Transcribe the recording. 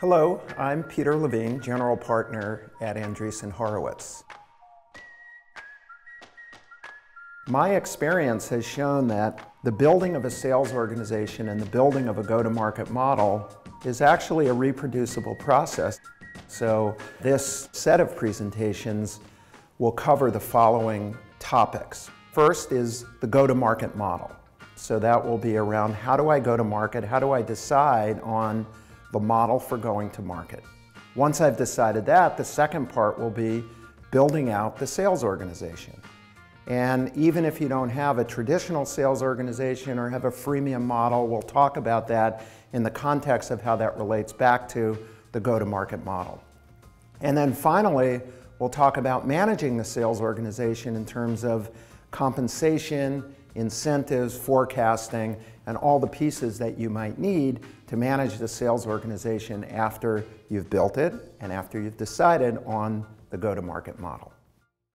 Hello, I'm Peter Levine, General Partner at Andreessen Horowitz. My experience has shown that the building of a sales organization and the building of a go-to-market model is actually a reproducible process. So this set of presentations will cover the following topics. First is the go-to-market model. So that will be around how do I go to market, how do I decide on the model for going to market. Once I've decided that, the second part will be building out the sales organization. And even if you don't have a traditional sales organization or have a freemium model, we'll talk about that in the context of how that relates back to the go-to-market model. And then finally, we'll talk about managing the sales organization in terms of compensation, incentives, forecasting, and all the pieces that you might need to manage the sales organization after you've built it and after you've decided on the go-to-market model.